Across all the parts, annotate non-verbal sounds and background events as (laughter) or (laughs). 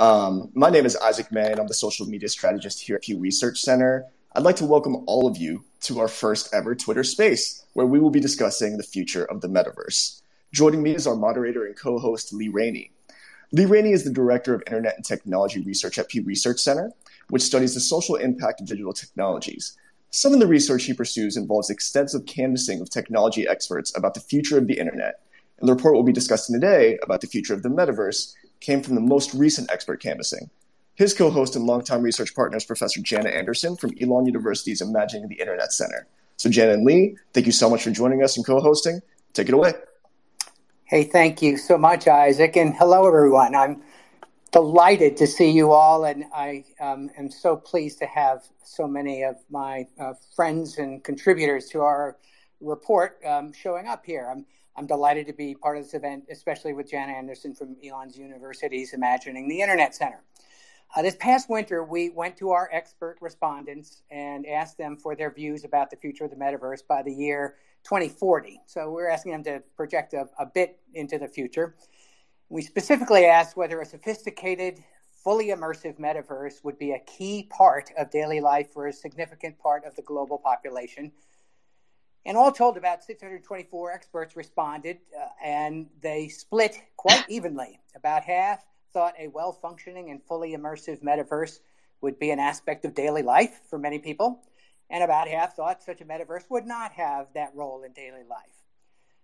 Um, my name is Isaac May, and I'm the social media strategist here at Pew Research Center. I'd like to welcome all of you to our first ever Twitter Space, where we will be discussing the future of the metaverse. Joining me is our moderator and co host, Lee Rainie. Lee Rainie is the Director of Internet and Technology Research at Pew Research Center, which studies the social impact of digital technologies. Some of the research he pursues involves extensive canvassing of technology experts about the future of the internet, and the report we'll be discussing today about the future of the metaverse came from the most recent expert canvassing. His co host and longtime research partner is Professor Janna Anderson from Elon University's Imagining the Internet Center. So, Janna and Lee, thank you so much for joining us and co hosting. Take it away. Hey, thank you so much, Isaac, and hello, everyone. I'm delighted to see you all, and I um, am so pleased to have so many of my uh, friends and contributors to our report um, showing up here. I'm, I'm delighted to be part of this event, especially with Janna Anderson from Elon's University's Imagining the Internet Center. Uh, this past winter, we went to our expert respondents and asked them for their views about the future of the metaverse by the year 2040. So we're asking them to project a, a bit into the future. We specifically asked whether a sophisticated, fully immersive metaverse would be a key part of daily life for a significant part of the global population. And all told, about 624 experts responded, uh, and they split quite (laughs) evenly. About half thought a well functioning and fully immersive metaverse would be an aspect of daily life for many people, and about half thought such a metaverse would not have that role in daily life.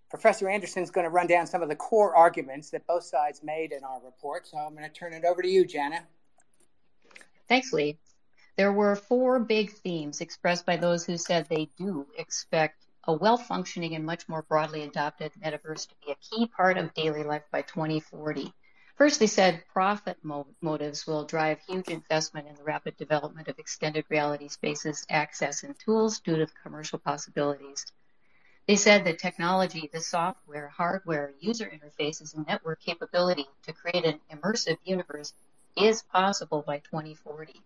Professor Anderson is going to run down some of the core arguments that both sides made in our report, so I'm going to turn it over to you, Janna. Thanks, Lee. There were four big themes expressed by those who said they do expect a well functioning and much more broadly adopted metaverse to be a key part of daily life by 2040. First, they said profit mo- motives will drive huge investment in the rapid development of extended reality spaces, access, and tools due to the commercial possibilities. They said that technology, the software, hardware, user interfaces, and network capability to create an immersive universe is possible by 2040.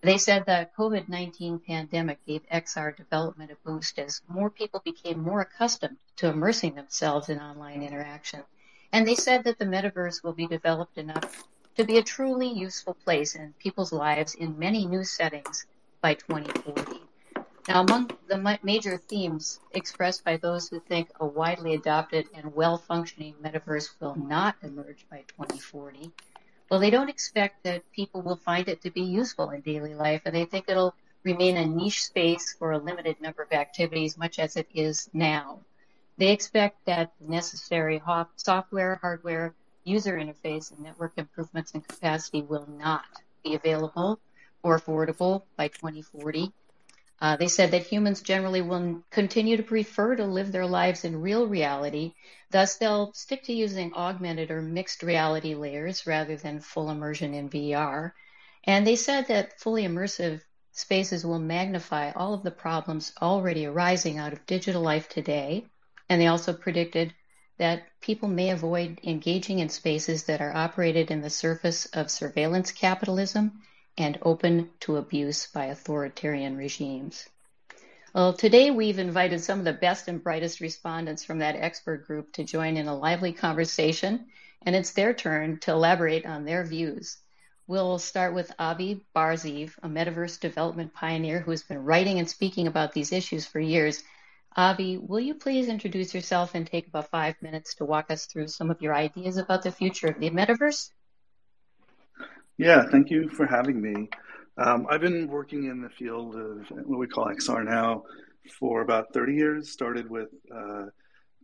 They said the COVID 19 pandemic gave XR development a boost as more people became more accustomed to immersing themselves in online interaction. And they said that the metaverse will be developed enough to be a truly useful place in people's lives in many new settings by 2040. Now, among the major themes expressed by those who think a widely adopted and well functioning metaverse will not emerge by 2040, well, they don't expect that people will find it to be useful in daily life, and they think it'll remain a niche space for a limited number of activities, much as it is now. They expect that the necessary software, hardware, user interface, and network improvements and capacity will not be available or affordable by 2040. Uh, they said that humans generally will continue to prefer to live their lives in real reality. Thus, they'll stick to using augmented or mixed reality layers rather than full immersion in VR. And they said that fully immersive spaces will magnify all of the problems already arising out of digital life today and they also predicted that people may avoid engaging in spaces that are operated in the surface of surveillance capitalism and open to abuse by authoritarian regimes. Well, today we've invited some of the best and brightest respondents from that expert group to join in a lively conversation, and it's their turn to elaborate on their views. We'll start with Avi Bar-Zeev, a metaverse development pioneer who has been writing and speaking about these issues for years Avi, will you please introduce yourself and take about five minutes to walk us through some of your ideas about the future of the metaverse? Yeah, thank you for having me. Um, I've been working in the field of what we call XR now for about 30 years. Started with uh,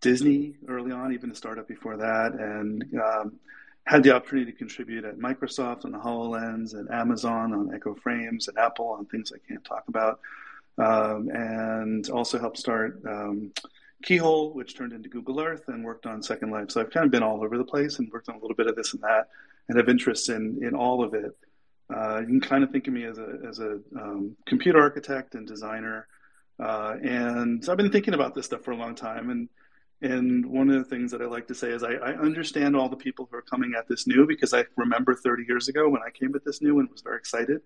Disney early on, even a startup before that, and um, had the opportunity to contribute at Microsoft on the HoloLens, and Amazon on Echo Frames, and Apple on things I can't talk about um, and also helped start um, Keyhole, which turned into Google Earth, and worked on Second Life. So I've kind of been all over the place and worked on a little bit of this and that, and have interests in in all of it. Uh, you can kind of think of me as a as a um, computer architect and designer, uh, and I've been thinking about this stuff for a long time. And and one of the things that I like to say is I, I understand all the people who are coming at this new because I remember 30 years ago when I came at this new and was very excited.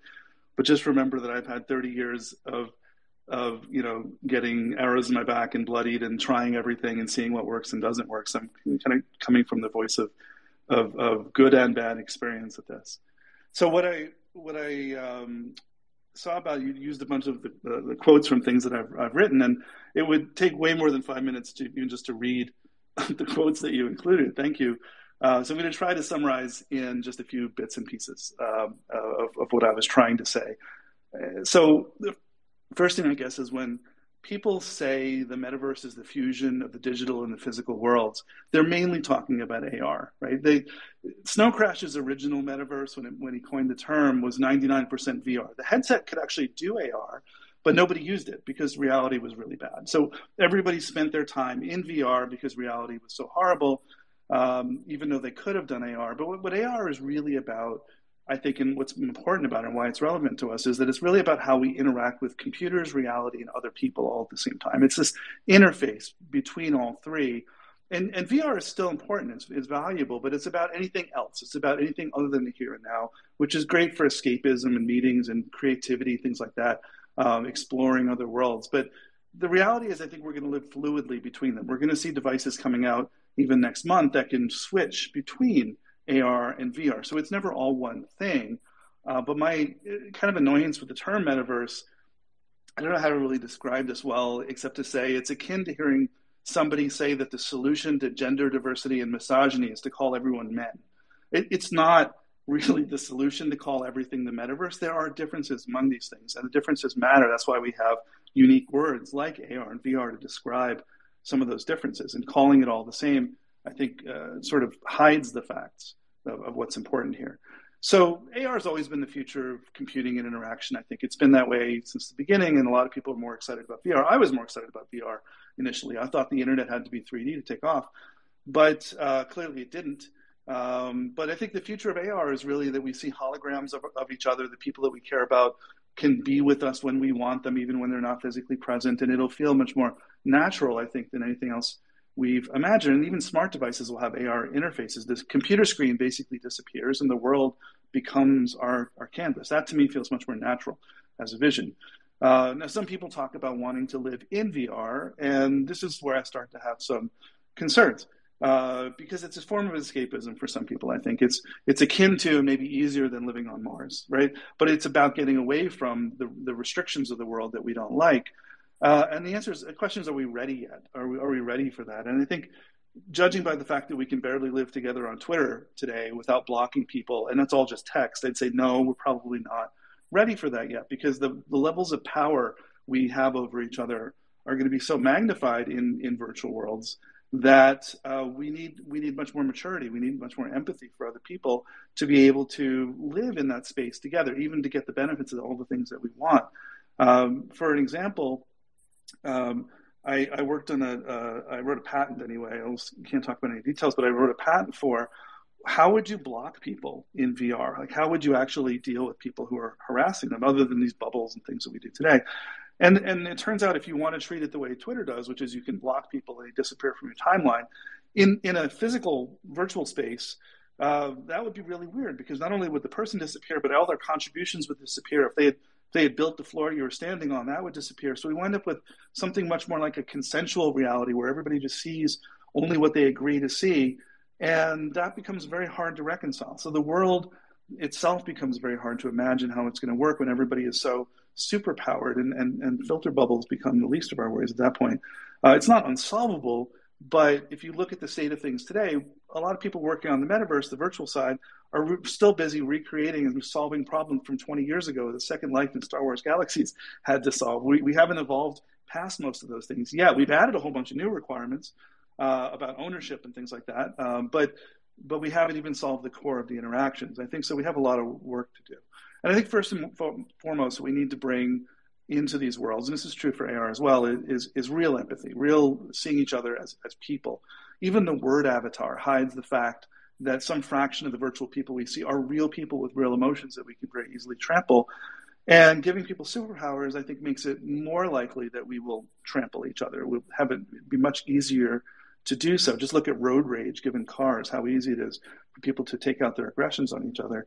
But just remember that I've had 30 years of of you know getting arrows in my back and bloodied and trying everything and seeing what works and doesn't work. So I'm kind of coming from the voice of of, of good and bad experience at this. So what I what I um, saw about you used a bunch of the, the, quotes from things that I've, I've written, and it would take way more than five minutes to even just to read (laughs) the quotes that you included. Thank you. Uh, so I'm going to try to summarize in just a few bits and pieces um, of, of, what I was trying to say. Uh, so the first thing I guess is when people say the metaverse is the fusion of the digital and the physical worlds, they're mainly talking about AR, right? They, Snow Crash's original metaverse, when, it, when he coined the term, was 99% VR. The headset could actually do AR, but nobody used it because reality was really bad. So everybody spent their time in VR because reality was so horrible, um, even though they could have done AR. But what, what AR is really about – I think, and what's important about it and why it's relevant to us is that it's really about how we interact with computers, reality, and other people all at the same time. It's this interface between all three. And, and VR is still important, it's, it's valuable, but it's about anything else. It's about anything other than the here and now, which is great for escapism and meetings and creativity, things like that, um, exploring other worlds. But the reality is, I think we're going to live fluidly between them. We're going to see devices coming out even next month that can switch between AR and VR. So it's never all one thing. Uh, but my kind of annoyance with the term metaverse, I don't know how to really describe this well, except to say it's akin to hearing somebody say that the solution to gender diversity and misogyny is to call everyone men. It, it's not really the solution to call everything the metaverse. There are differences among these things, and the differences matter. That's why we have unique words like AR and VR to describe some of those differences. And calling it all the same, I think, uh, sort of hides the facts of, of what's important here. So AR has always been the future of computing and interaction. I think it's been that way since the beginning, and a lot of people are more excited about VR. I was more excited about VR initially. I thought the internet had to be 3D to take off, but uh, clearly it didn't. Um, but I think the future of AR is really that we see holograms of, of each other. The people that we care about can be with us when we want them, even when they're not physically present, and it'll feel much more natural, I think, than anything else we've imagined, and even smart devices will have AR interfaces. This computer screen basically disappears and the world becomes our, our canvas. That to me feels much more natural as a vision. Uh, now, some people talk about wanting to live in VR, and this is where I start to have some concerns. Uh, because it's a form of escapism for some people. I think it's it's akin to maybe easier than living on Mars, right? But it's about getting away from the, the restrictions of the world that we don't like uh, and the answer is the question is, are we ready yet? Are we, are we ready for that? And I think judging by the fact that we can barely live together on Twitter today without blocking people, and that's all just text, I'd say no, we're probably not ready for that yet because the, the levels of power we have over each other are going to be so magnified in, in virtual worlds that uh, we need we need much more maturity. We need much more empathy for other people to be able to live in that space together, even to get the benefits of all the things that we want. Um, for an example, um, I, I, worked on a, uh, I wrote a patent anyway. I can't talk about any details, but I wrote a patent for how would you block people in VR? Like, how would you actually deal with people who are harassing them, other than these bubbles and things that we do today? And and it turns out if you want to treat it the way Twitter does, which is you can block people and they disappear from your timeline, in in a physical virtual space, uh, that would be really weird because not only would the person disappear, but all their contributions would disappear if they had they had built the floor you were standing on, that would disappear. So we wind up with something much more like a consensual reality where everybody just sees only what they agree to see. And that becomes very hard to reconcile. So the world itself becomes very hard to imagine how it's going to work when everybody is so superpowered and, and, and filter bubbles become the least of our worries at that point. Uh, it's not unsolvable, but if you look at the state of things today, a lot of people working on the metaverse, the virtual side, are still busy recreating and solving problems from 20 years ago the Second Life and Star Wars Galaxies (laughs) had to solve. We, we haven't evolved past most of those things. Yeah, we've added a whole bunch of new requirements uh, about ownership and things like that, um, but but we haven't even solved the core of the interactions. I think so. We have a lot of work to do, and I think first and foremost, we need to bring into these worlds, and this is true for AR as well, is is real empathy, real seeing each other as as people. Even the word avatar hides the fact that some fraction of the virtual people we see are real people with real emotions that we can very easily trample. And giving people superpowers, I think, makes it more likely that we will trample each other. We'll have it be much easier to do so. Just look at road rage given cars, how easy it is for people to take out their aggressions on each other.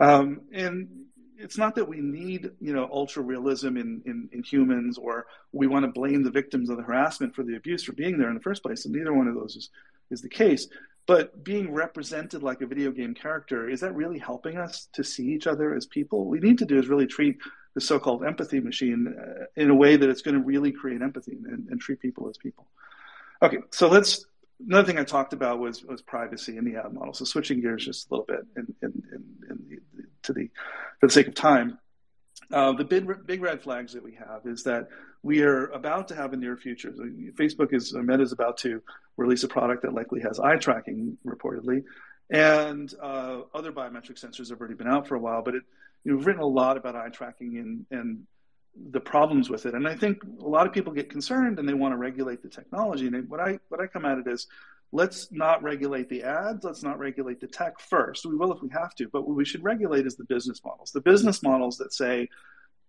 Um, and it's not that we need, you know, ultra realism in, in, in, humans or we want to blame the victims of the harassment for the abuse for being there in the first place. And neither one of those is, is the case. but being represented like a video game character is that really helping us to see each other as people? What we need to do is really treat the so-called empathy machine uh, in a way that it's going to really create empathy and, and treat people as people. Okay, so let's. Another thing I talked about was was privacy in the ad model. So switching gears just a little bit in, in, in, in the, to the for the sake of time. Uh, the big, big red flags that we have is that we are about to have a near future. Facebook is Meta is about to release a product that likely has eye tracking, reportedly, and uh, other biometric sensors have already been out for a while. But it, you know, we've written a lot about eye tracking and and the problems with it. And I think a lot of people get concerned and they want to regulate the technology. And what I what I come at it is let's not regulate the ads, let's not regulate the tech first. We will if we have to, but what we should regulate is the business models. The business models that say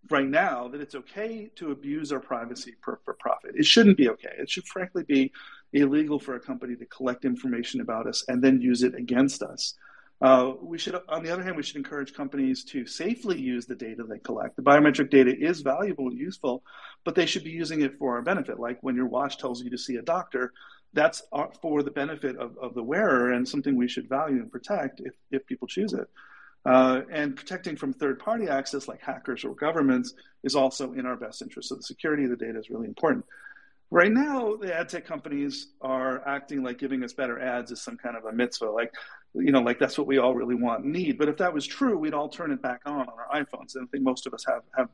right now that it's okay to abuse our privacy for, for profit. It shouldn't be okay. It should frankly be illegal for a company to collect information about us and then use it against us. Uh, we should, on the other hand, we should encourage companies to safely use the data they collect. The biometric data is valuable and useful, but they should be using it for our benefit. Like when your watch tells you to see a doctor, that's for the benefit of, of the wearer and something we should value and protect if, if people choose it. Uh, and protecting from third party access like hackers or governments is also in our best interest. So the security of the data is really important. Right now, the ad tech companies are acting like giving us better ads is some kind of a mitzvah. Like you know, like that's what we all really want and need. But if that was true, we'd all turn it back on on our iPhones. And I think most of us have have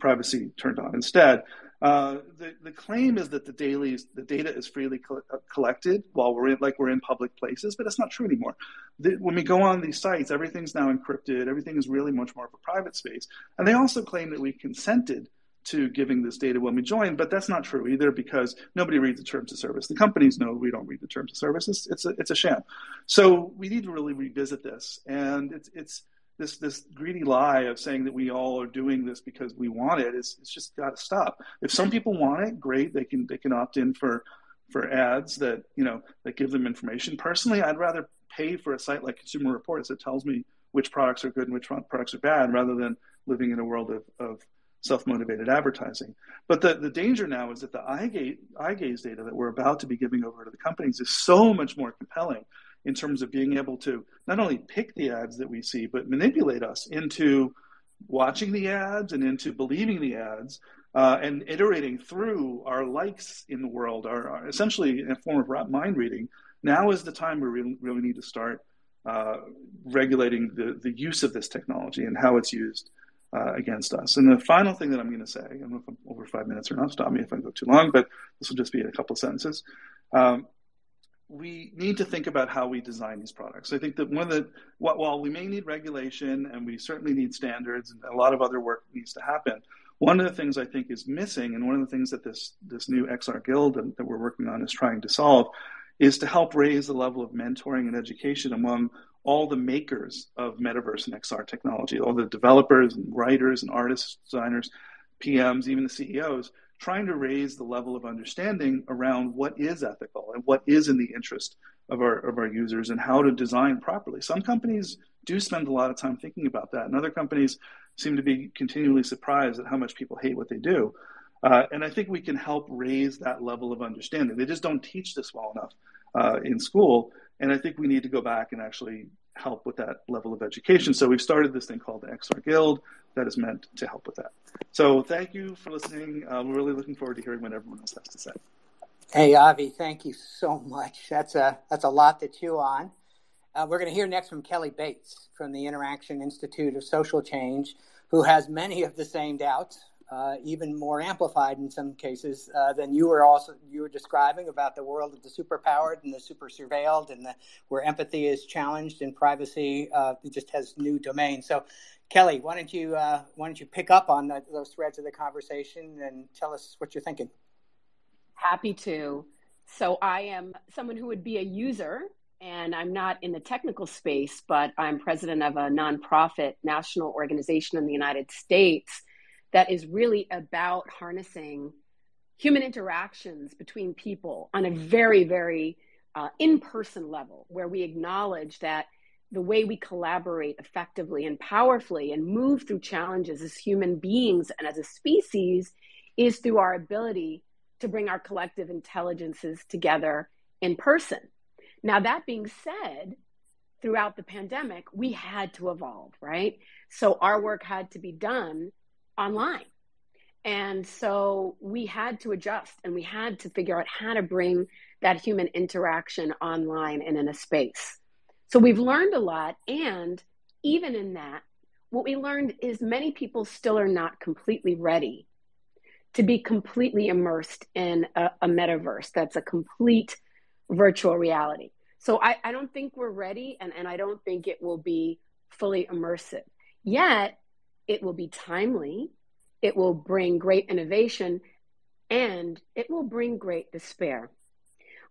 privacy turned on instead. Uh, the the claim is that the dailies the data is freely co- uh, collected while we're in like we're in public places, but it's not true anymore. The, when we go on these sites, everything's now encrypted. Everything is really much more of a private space, and they also claim that we consented to giving this data when we join, but that's not true either because nobody reads the terms of service. The companies know we don't read the terms of service. It's, it's, a, it's a sham. So we need to really revisit this. And it's, it's this, this greedy lie of saying that we all are doing this because we want it. It's, it's just got to stop. If some people want it, great. They can, they can opt in for, for ads that, you know, that give them information. Personally, I'd rather pay for a site like Consumer Reports that tells me which products are good and which products are bad rather than living in a world of, of self-motivated advertising. But the, the danger now is that the eye gaze, data that we're about to be giving over to the companies is so much more compelling in terms of being able to not only pick the ads that we see, but manipulate us into watching the ads and into believing the ads uh, and iterating through our likes in the world, are, are essentially a form of mind reading. Now is the time we really, really need to start uh, regulating the, the use of this technology and how it's used uh, against us. And the final thing that I'm going to say, I don't know if I'm over five minutes or not, stop me if I go too long, but this will just be in a couple of sentences. Um, we need to think about how we design these products. I think that one of the, while we may need regulation and we certainly need standards and a lot of other work needs to happen, one of the things I think is missing, and one of the things that this, this new XR Guild that, that we're working on is trying to solve, is to help raise the level of mentoring and education among all the makers of metaverse and XR technology, all the developers and writers and artists, designers, PMs, even the CEOs, trying to raise the level of understanding around what is ethical and what is in the interest of our of our users and how to design properly. Some companies do spend a lot of time thinking about that, and other companies seem to be continually surprised at how much people hate what they do. Uh, and I think we can help raise that level of understanding. They just don't teach this well enough uh, in school. And I think we need to go back and actually help with that level of education. So we've started this thing called the XR Guild that is meant to help with that. So thank you for listening. Uh, we're really looking forward to hearing what everyone else has to say. Hey Avi, thank you so much. That's a that's a lot to chew on. Uh, we're going to hear next from Kelly Bates from the Interaction Institute of Social Change, who has many of the same doubts uh, even more amplified in some cases uh, than you were also you were describing about the world of the superpowered and the super surveilled and the, where empathy is challenged and privacy uh, just has new domains. So, Kelly, why don't you uh, why don't you pick up on the, those threads of the conversation and tell us what you're thinking? Happy to. So, I am someone who would be a user. And I'm not in the technical space, but I'm president of a nonprofit national organization in the United States that is really about harnessing human interactions between people on a very, very uh, in person level, where we acknowledge that the way we collaborate effectively and powerfully and move through challenges as human beings and as a species is through our ability to bring our collective intelligences together in person. Now, that being said, throughout the pandemic, we had to evolve, right? So our work had to be done online. And so we had to adjust and we had to figure out how to bring that human interaction online and in a space. So we've learned a lot. And even in that, what we learned is many people still are not completely ready to be completely immersed in a, a metaverse that's a complete virtual reality. So I, I don't think we're ready, and, and I don't think it will be fully immersive. Yet, it will be timely, it will bring great innovation, and it will bring great despair.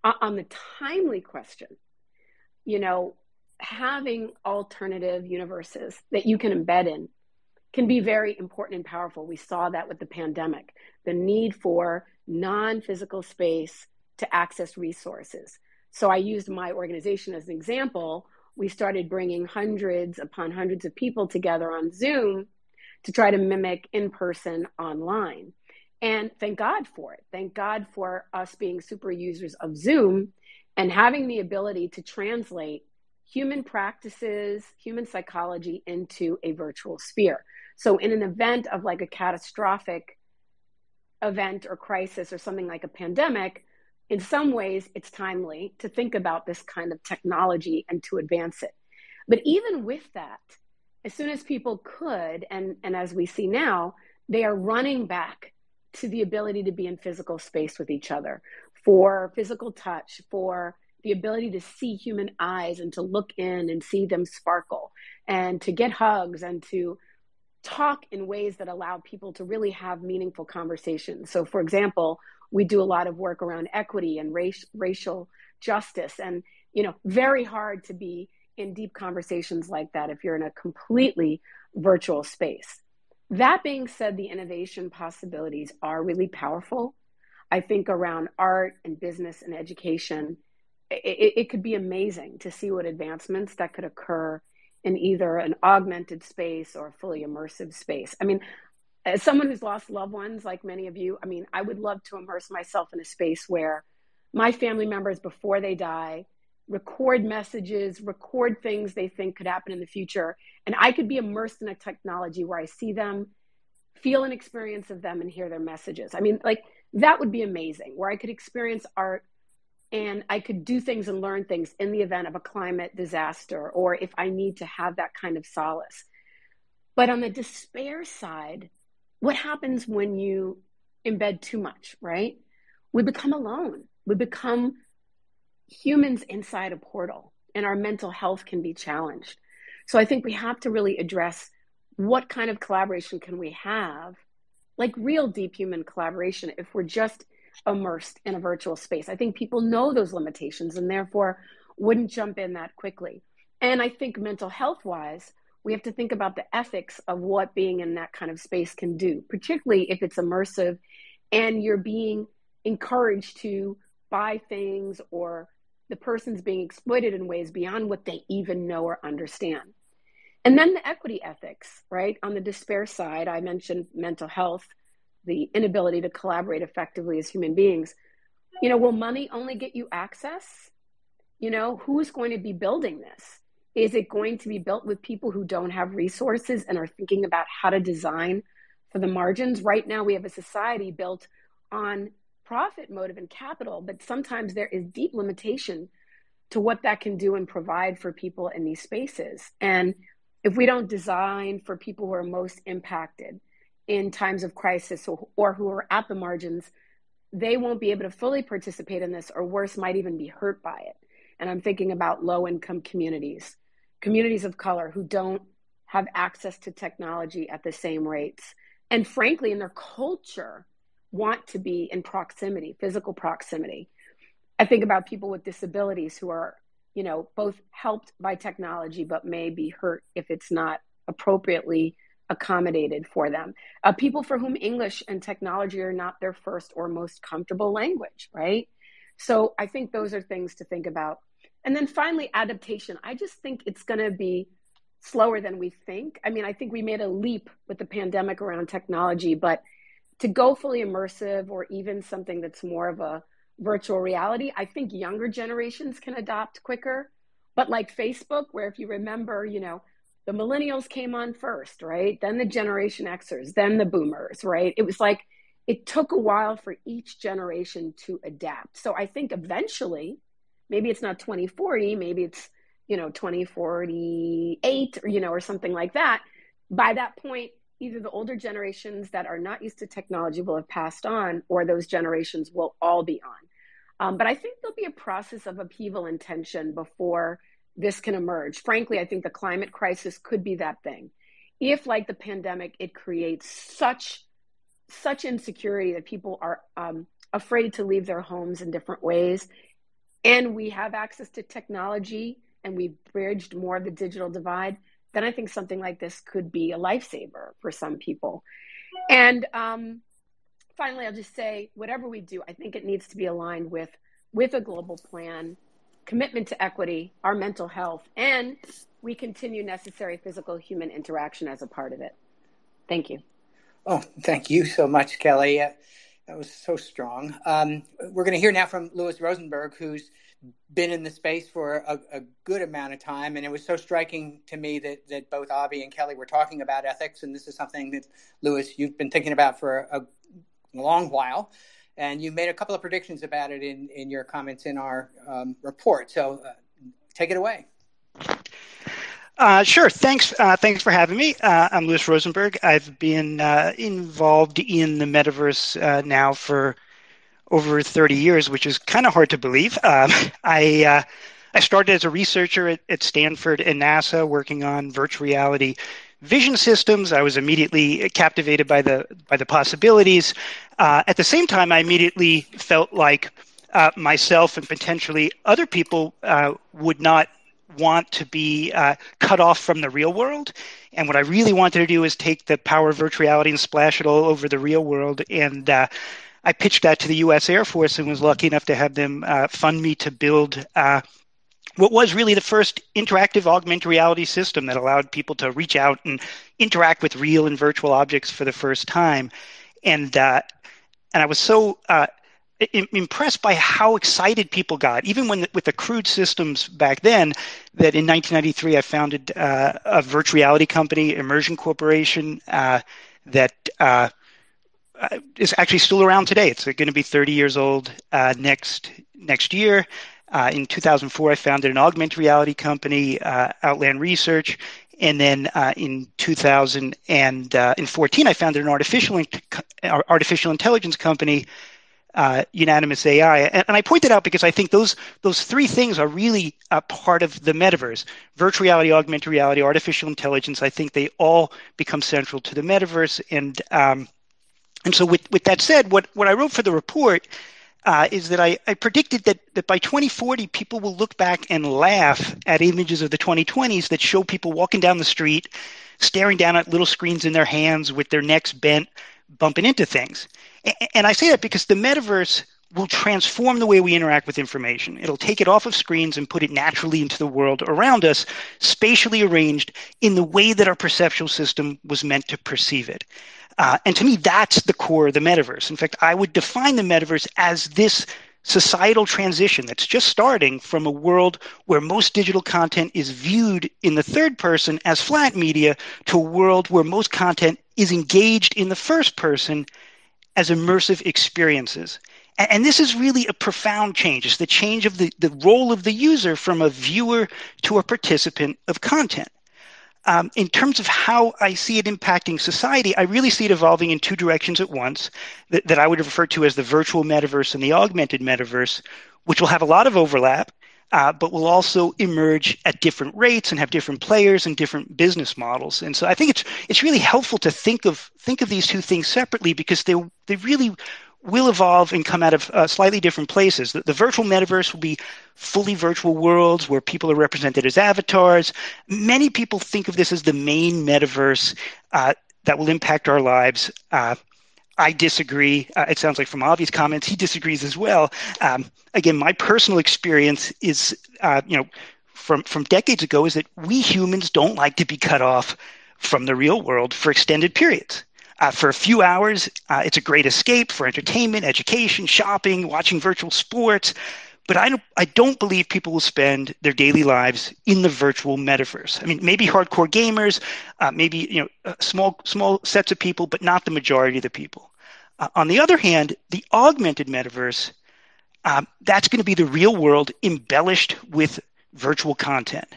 Uh, on the timely question, you know, having alternative universes that you can embed in can be very important and powerful. We saw that with the pandemic, the need for non physical space to access resources. So I used my organization as an example. We started bringing hundreds upon hundreds of people together on Zoom to try to mimic in person online. And thank God for it. Thank God for us being super users of Zoom and having the ability to translate human practices, human psychology into a virtual sphere. So, in an event of like a catastrophic event or crisis or something like a pandemic, in some ways it's timely to think about this kind of technology and to advance it. But even with that, as soon as people could, and, and as we see now, they are running back to the ability to be in physical space with each other for physical touch, for the ability to see human eyes and to look in and see them sparkle and to get hugs and to talk in ways that allow people to really have meaningful conversations. So, for example, we do a lot of work around equity and race, racial justice, and you know, very hard to be in deep conversations like that if you're in a completely virtual space. That being said, the innovation possibilities are really powerful. I think around art and business and education, it, it could be amazing to see what advancements that could occur in either an augmented space or a fully immersive space. I mean, as someone who's lost loved ones, like many of you, I mean, I would love to immerse myself in a space where my family members, before they die, record messages, record things they think could happen in the future. And I could be immersed in a technology where I see them, feel an experience of them, and hear their messages. I mean, like, that would be amazing, where I could experience art and I could do things and learn things in the event of a climate disaster or if I need to have that kind of solace. But on the despair side, what happens when you embed too much, right? We become alone. We become humans inside a portal, and our mental health can be challenged. So I think we have to really address what kind of collaboration can we have, like real deep human collaboration, if we're just immersed in a virtual space. I think people know those limitations and therefore wouldn't jump in that quickly. And I think mental health wise, we have to think about the ethics of what being in that kind of space can do, particularly if it's immersive and you're being encouraged to buy things or the person's being exploited in ways beyond what they even know or understand. And then the equity ethics, right? On the despair side, I mentioned mental health the inability to collaborate effectively as human beings you know will money only get you access you know who's going to be building this is it going to be built with people who don't have resources and are thinking about how to design for the margins right now we have a society built on profit motive and capital but sometimes there is deep limitation to what that can do and provide for people in these spaces and if we don't design for people who are most impacted in times of crisis or, or who are at the margins, they won't be able to fully participate in this, or worse, might even be hurt by it. And I'm thinking about low income communities, communities of color who don't have access to technology at the same rates. And frankly, in their culture, want to be in proximity, physical proximity. I think about people with disabilities who are, you know, both helped by technology, but may be hurt if it's not appropriately accommodated for them. Uh, people for whom English and technology are not their first or most comfortable language, right? So I think those are things to think about. And then finally, adaptation. I just think it's going to be slower than we think. I mean, I think we made a leap with the pandemic around technology, but to go fully immersive or even something that's more of a virtual reality. I think younger generations can adopt quicker. But like Facebook, where if you remember, you know, the millennials came on first, right? Then the Generation Xers, then the boomers, right? It was like it took a while for each generation to adapt. So I think eventually, maybe it's not 2040, maybe it's, you know, 2048 or, you know, or something like that. By that point, either the older generations that are not used to technology will have passed on, or those generations will all be on. Um, but I think there'll be a process of upheaval and tension before this can emerge. Frankly, I think the climate crisis could be that thing. If, like the pandemic, it creates such such insecurity that people are um, afraid to leave their homes in different ways, and we have access to technology and we've bridged more of the digital divide, then I think something like this could be a lifesaver for some people. And um, finally, I'll just say, whatever we do, I think it needs to be aligned with with a global plan commitment to equity, our mental health, and we continue necessary physical human interaction as a part of it. Thank you. Oh, thank you so much, Kelly. Uh, that was so strong. Um, we're going to hear now from Louis Rosenberg, who's been in the space for a, a, good amount of time, and it was so striking to me that that both Avi and Kelly were talking about ethics, and this is something that Louis you've been thinking about for a, long while and you made a couple of predictions about it in, in your comments in our um, report. So uh, take it away. Uh, sure. Thanks. Uh, thanks for having me. Uh, I'm Louis Rosenberg. I've been uh, involved in the metaverse uh, now for over 30 years, which is kind of hard to believe. Um, (laughs) I I started as a researcher at, at Stanford and NASA, working on virtual reality vision systems. I was immediately captivated by the by the possibilities. Uh, at the same time, I immediately felt like uh, myself and potentially other people uh, would not want to be uh, cut off from the real world. And what I really wanted to do is take the power of virtual reality and splash it all over the real world. And uh, I pitched that to the U.S. Air Force and was lucky enough to have them uh, fund me to build what was really the first interactive augmented reality system that allowed people to reach out and interact with real and virtual objects for the first time. And uh, and I was so uh, impressed by how excited people got, even when with the crude systems back then. That in 1993, I founded uh, a virtual reality company, Immersion Corporation, uh, that uh, uh, is actually still around today. It's going to be 30 years old next next year. Uh, in 2004, I founded an augmented reality company, uh, Outland Research. And then uh, in 2014, I founded an artificial, in- artificial intelligence company, uh, Unanimous AI. And, and, I point that out because I think those, those three things are really a part of the metaverse virtual reality, augmented reality, artificial intelligence. I think they all become central to the metaverse. And, um, and so, with, with that said, what, what I wrote for the report uh, is that I, I predicted that, that by 2040, people will look back and laugh at images of the 2020s that show people walking down the street, staring down at little screens in their hands with their necks bent, bumping into things. And, and I say that because the metaverse will transform the way we interact with information. It'll take it off of screens and put it naturally into the world around us, spatially arranged in the way that our perceptual system was meant to perceive it. Uh, and to me, that's the core of the metaverse. In fact, I would define the metaverse as this societal transition that's just starting from a world where most digital content is viewed in the third person as flat media to a world where most content is engaged in the first person as immersive experiences. And, and this is really a profound change. It's the change of the, the role of the user from a viewer to a participant of content um, in terms of how I see it impacting society, I really see it evolving in two directions at once that, that I would refer to as the virtual metaverse and the augmented metaverse, which will have a lot of overlap, uh, but will also emerge at different rates and have different players and different business models. And so I think it's it's really helpful to think of think of these two things separately because they they really will evolve and come out of uh, slightly different places. The, the, virtual metaverse will be fully virtual worlds where people are represented as avatars. Many people think of this as the main metaverse uh, that will impact our lives. Uh, I disagree. Uh, it sounds like from Avi's comments, he disagrees as well. Um, again, my personal experience is, uh, you know, from from decades ago, is that we humans don't like to be cut off from the real world for extended periods. Uh, for a few hours, uh, it's a great escape for entertainment, education, shopping, watching virtual sports. But I don't, I don't believe people will spend their daily lives in the virtual metaverse. I mean, maybe hardcore gamers, uh, maybe you know, uh, small small sets of people, but not the majority of the people. Uh, on the other hand, the augmented metaverse, um, that's going to be the real world embellished with virtual content.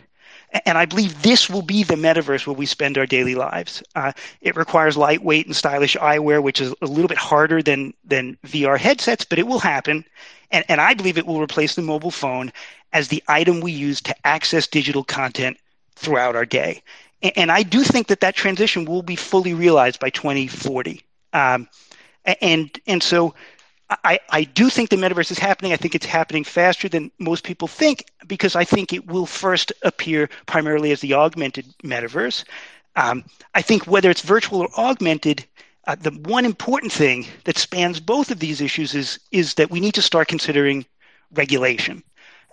And I believe this will be the metaverse where we spend our daily lives. Uh, it requires lightweight and stylish eyewear, which is a little bit harder than, than VR headsets, but it will happen. And, and I believe it will replace the mobile phone as the item we use to access digital content throughout our day. And, and I do think that that transition will be fully realized by 2040. Um, and, and so I, I do think the metaverse is happening. I think it's happening faster than most people think because I think it will first appear primarily as the augmented metaverse. Um, I think whether it's virtual or augmented, uh, the one important thing that spans both of these issues is is that we need to start considering regulation.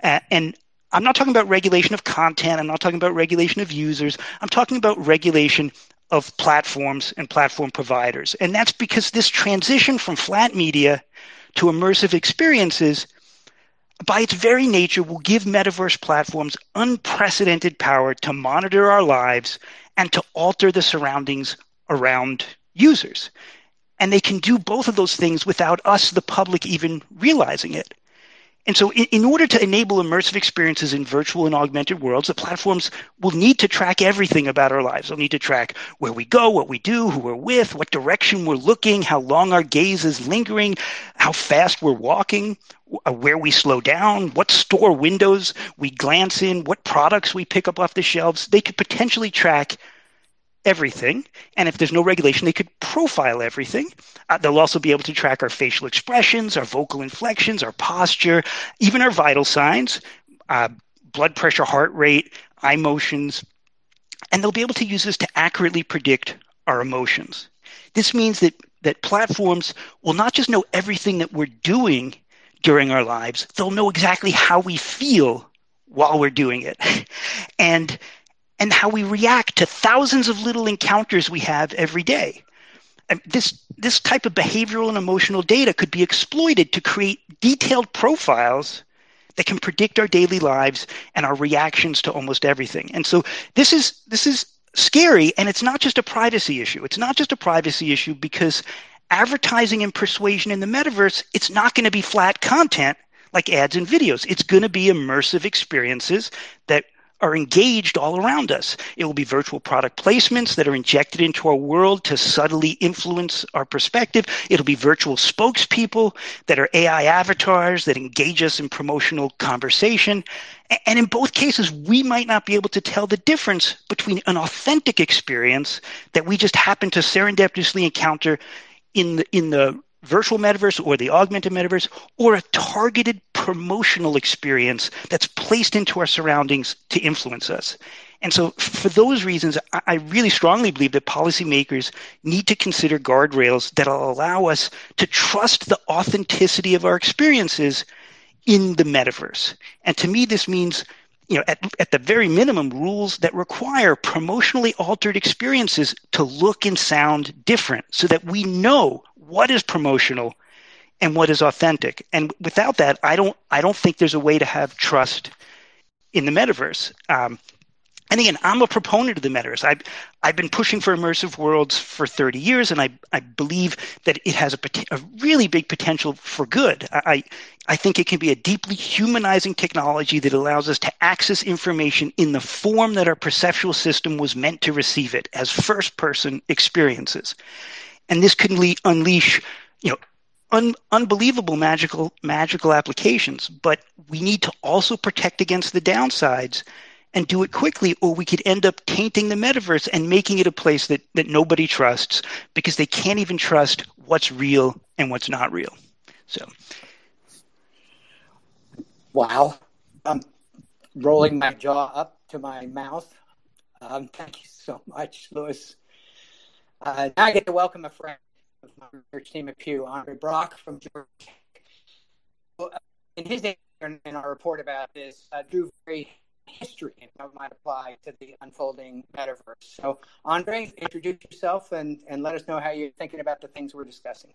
Uh, and I'm not talking about regulation of content. I'm not talking about regulation of users. I'm talking about regulation of platforms and platform providers. And that's because this transition from flat media to immersive experiences, by its very nature, will give metaverse platforms unprecedented power to monitor our lives and to alter the surroundings around users. And they can do both of those things without us, the public, even realizing it. And so, in, in, order to enable immersive experiences in virtual and augmented worlds, the platforms will need to track everything about our lives. They'll need to track where we go, what we do, who we're with, what direction we're looking, how long our gaze is lingering, how fast we're walking, uh, where we slow down, what store windows we glance in, what products we pick up off the shelves. They could potentially track everything. And if there's no regulation, they could profile everything. Uh, they'll also be able to track our facial expressions, our vocal inflections, our posture, even our vital signs, uh, blood pressure, heart rate, eye motions. And they'll be able to use this to accurately predict our emotions. This means that, that platforms will not just know everything that we're doing during our lives, they'll know exactly how we feel while we're doing it. (laughs) And and how we react to thousands of little encounters we have every day. And this, this type of behavioral and emotional data could be exploited to create detailed profiles that can predict our daily lives and our reactions to almost everything. And so this is this is scary and it's not just a privacy issue. It's not just a privacy issue because advertising and persuasion in the metaverse, it's not going to be flat content like ads and videos. It's going to be immersive experiences that are engaged all around us. It will be virtual product placements that are injected into our world to subtly influence our perspective. It'll be virtual spokespeople that are AI avatars that engage us in promotional conversation. And in both cases, we might not be able to tell the difference between an authentic experience that we just happen to serendipitously encounter in the, in the virtual metaverse or the augmented metaverse or a targeted promotional experience that's placed into our surroundings to influence us. And so, for those reasons, I really strongly believe that policymakers need to consider guardrails that will allow us to trust the authenticity of our experiences in the metaverse. And to me, this means you know, at, at the very minimum, rules that require promotionally altered experiences to look and sound different so that we know what is promotional and what is authentic. And without that, I don't I don't think there's a way to have trust in the metaverse. Um, and again, I'm a proponent of the metaverse. I've, I've been pushing for immersive worlds for 30 years, and I, I believe that it has a, a really big potential for good. I, I think it can be a deeply humanizing technology that allows us to access information in the form that our perceptual system was meant to receive it as first person experiences and this le- unleash you know un- unbelievable magical magical applications but we need to also protect against the downsides and do it quickly or we could end up tainting the metaverse and making it a place that, that nobody trusts because they can't even trust what's real and what's not real. So. Wow. I'm rolling my jaw up to my mouth. Um, thank you so much louis uh, now I get to welcome a friend of my research team at Pew, Andre Brock from Georgia Tech. In his name, in our report about this, uh, drew very history and how it might apply to the unfolding metaverse. So, Andre, introduce yourself and, and let us know how you're thinking about the things we're discussing.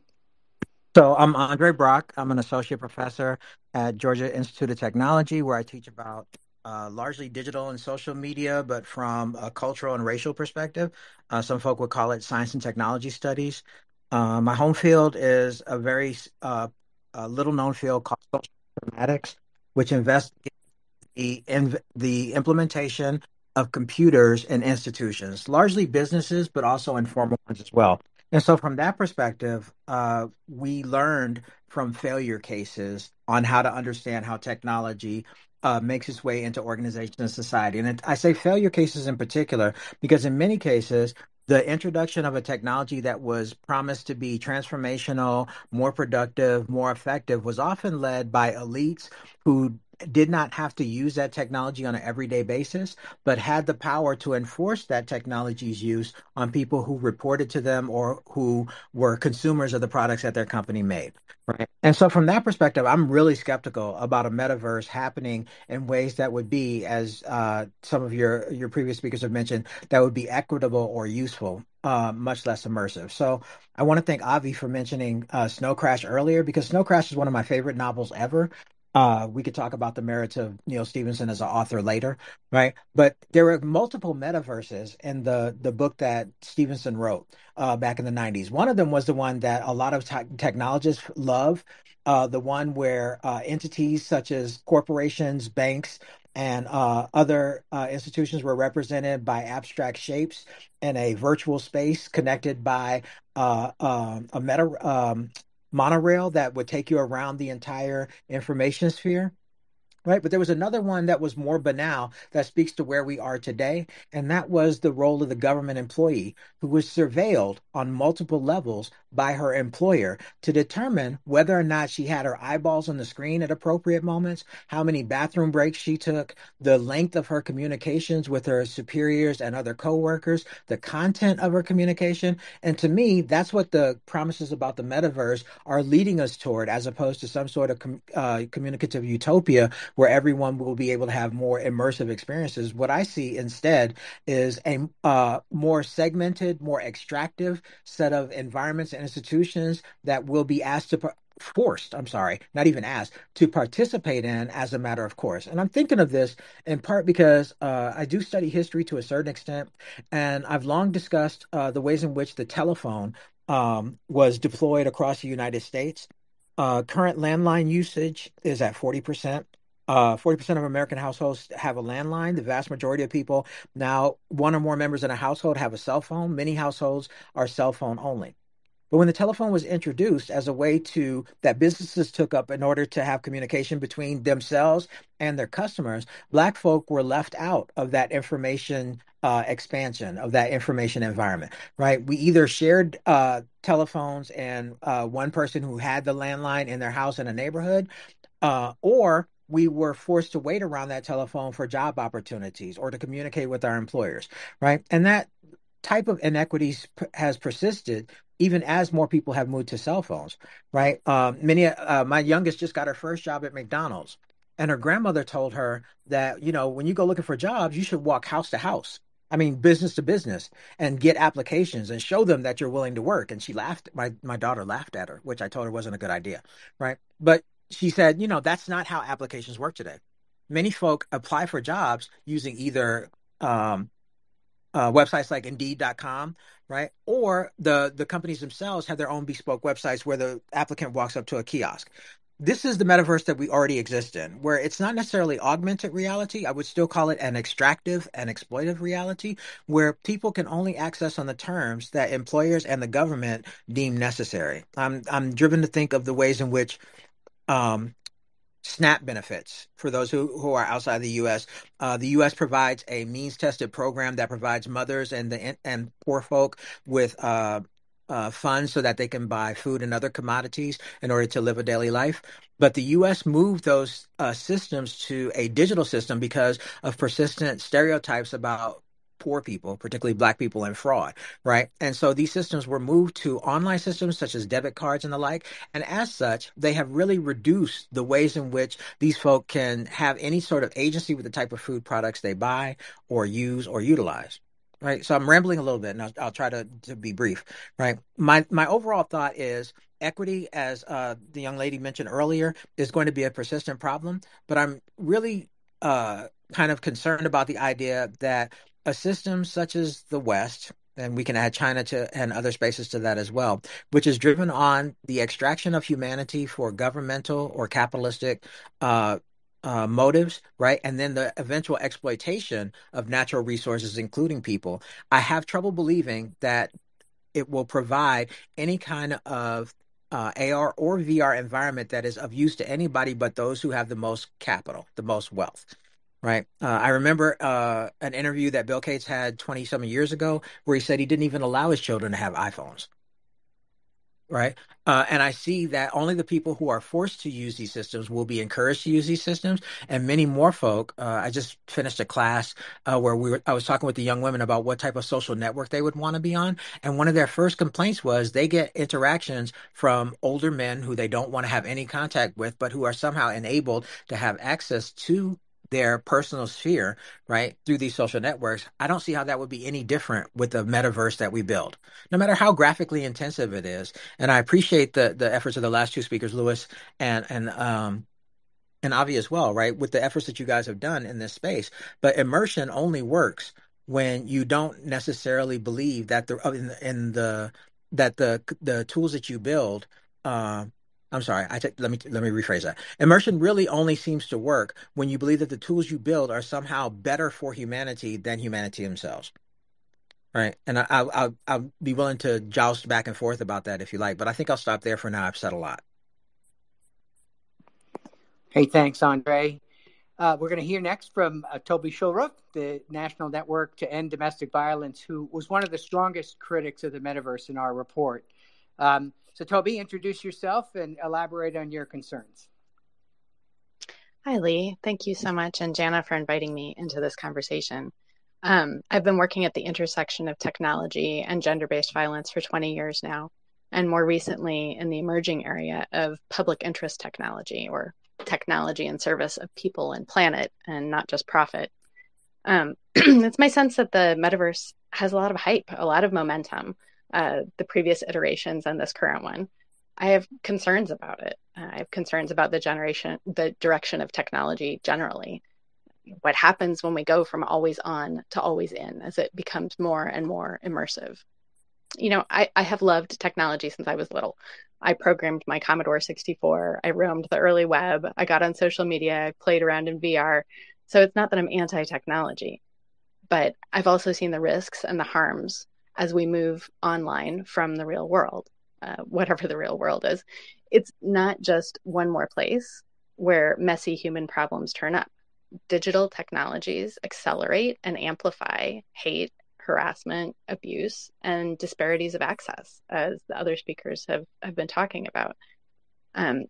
So, I'm Andre Brock. I'm an associate professor at Georgia Institute of Technology, where I teach about uh, largely digital and social media, but from a cultural and racial perspective. Uh, some folk would call it science and technology studies. Uh, my home field is a very uh, little known field called social informatics, which investigates the, in, the implementation of computers in institutions, largely businesses, but also informal ones as well. And so, from that perspective, uh, we learned from failure cases on how to understand how technology uh, makes its way into organization and society. And it, I say failure cases in particular because, in many cases, the introduction of a technology that was promised to be transformational, more productive, more effective was often led by elites who did not have to use that technology on an everyday basis, but had the power to enforce that technology's use on people who reported to them or who were consumers of the products that their company made. Right. And so from that perspective, I'm really skeptical about a metaverse happening in ways that would be, as uh, some of your your previous speakers have mentioned, that would be equitable or useful, uh, much less immersive. So I want to thank Avi for mentioning uh, Snow Crash earlier because Snow Crash is one of my favorite novels ever. Uh, we could talk about the merits of Neal Stephenson as an author later, right? But there were multiple metaverses in the the book that Stephenson wrote uh, back in the '90s. One of them was the one that a lot of te- technologists love, uh, the one where uh, entities such as corporations, banks, and uh, other uh, institutions were represented by abstract shapes in a virtual space connected by uh, um, a meta um, monorail that would take you around the entire information sphere right? But there was another one that was more banal that speaks to where we are today, and that was the role of the government employee who was surveilled on multiple levels by her employer to determine whether or not she had her eyeballs on the screen at appropriate moments, how many bathroom breaks she took, the length of her communications with her superiors and other coworkers, the content of her communication. And to me, that's what the promises about the metaverse are leading us toward, as opposed to some sort of com- uh, communicative utopia where everyone will be able to have more immersive experiences. What I see instead is a uh, more segmented, more extractive set of environments and institutions that will be asked to forced, I'm sorry, not even asked, to participate in as a matter of course. And I'm thinking of this in part because uh, I do study history to a certain extent, and I've long discussed uh, the ways in which the telephone um, was deployed across the United States. Uh, current landline usage is at 40%. Uh, 40% of American households have a landline. The vast majority of people now, one or more members in a household have a cell phone. Many households are cell phone only. But when the telephone was introduced as a way to that businesses took up in order to have communication between themselves and their customers, Black folk were left out of that information uh, expansion of that information environment. Right? We either shared uh, telephones and uh, one person who had the landline in their house in a neighborhood, uh, or we were forced to wait around that telephone for job opportunities or to communicate with our employers, right? And that type of inequities has persisted even as more people have moved to cell phones, right? Um, many, uh, my youngest just got her first job at McDonald's, and her grandmother told her that you know when you go looking for jobs, you should walk house to house. I mean, business to business, and get applications and show them that you're willing to work. And she laughed. My my daughter laughed at her, which I told her wasn't a good idea, right? But she said, you know, that's not how applications work today. Many folk apply for jobs using either um, uh, websites like Indeed.com, right, or the the companies themselves have their own bespoke websites where the applicant walks up to a kiosk. This is the metaverse that we already exist in, where it's not necessarily augmented reality. I would still call it an extractive and exploitive reality, where people can only access on the terms that employers and the government deem necessary. I'm I'm driven to think of the ways in which um, SNAP benefits for those who, who are outside the U.S. Uh, the U.S. provides a means tested program that provides mothers and the and poor folk with uh, uh, funds so that they can buy food and other commodities in order to live a daily life. But the U.S. moved those uh, systems to a digital system because of persistent stereotypes about poor people, particularly black people, and fraud, right? And so these systems were moved to online systems such as debit cards and the like. And as such, they have really reduced the ways in which these folk can have any sort of agency with the type of food products they buy or use or utilize. Right. So I'm rambling a little bit and I'll, I'll try to, to be brief. Right. My my overall thought is equity, as uh, the young lady mentioned earlier, is going to be a persistent problem. But I'm really uh, kind of concerned about the idea that a system such as the West, and we can add China to and other spaces to that as well, which is driven on the extraction of humanity for governmental or capitalistic uh, uh, motives, right? And then the eventual exploitation of natural resources, including people. I have trouble believing that it will provide any kind of uh, AR or VR environment that is of use to anybody but those who have the most capital, the most wealth. Right. Uh, I remember uh, an interview that Bill Gates had 20 some years ago where he said he didn't even allow his children to have iPhones right? Uh, and I see that only the people who are forced to use these systems will be encouraged to use these systems, and many more folk. Uh, I just finished a class uh, where we were. I was talking with the young women about what type of social network they would want to be on, and one of their first complaints was they get interactions from older men who they don't want to have any contact with, but who are somehow enabled to have access to their personal sphere, right, through these social networks, I don't see how that would be any different with the metaverse that we build, no matter how graphically intensive it is. And I appreciate the the efforts of the last two speakers, Louis and and um and Avi as well, right, with the efforts that you guys have done in this space. But immersion only works when you don't necessarily believe that the in the, in the that the the tools that you build uh, I'm sorry. I let me let me rephrase that. Immersion really only seems to work when you believe that the tools you build are somehow better for humanity than humanity themselves. Right, and I, I'll, I'll I'll be willing to joust back and forth about that if you like, but I think I'll stop there for now. I've said a lot. Hey, thanks, Andre. Uh, we're going to hear next from uh, Toby Shulruff, the National Network to End Domestic Violence, who was one of the strongest critics of the metaverse in our report. Um, so, Toby, introduce yourself and elaborate on your concerns. Hi, Lee. Thank you so much, and Janna, for inviting me into this conversation. Um, I've been working at the intersection of technology and gender based violence for 20 years now, and more recently in the emerging area of public interest technology or technology in service of people and planet and not just profit. Um, (clears throat) it's my sense that the metaverse has a lot of hype, a lot of momentum, uh, the previous iterations and this current one. I have concerns about it. Uh, I have concerns about the generation, the direction of technology generally. What happens when we go from always on to always in as it becomes more and more immersive? You know, I, I have loved technology since I was little. I programmed my Commodore 64. I roamed the early web. I got on social media, played around in VR. So it's not that I'm anti technology, but I've also seen the risks and the harms as we move online from the real world, uh, whatever the real world is. It's not just one more place where messy human problems turn up. Digital technologies accelerate and amplify hate, harassment, abuse, and disparities of access, as the other speakers have, have been talking about. Um,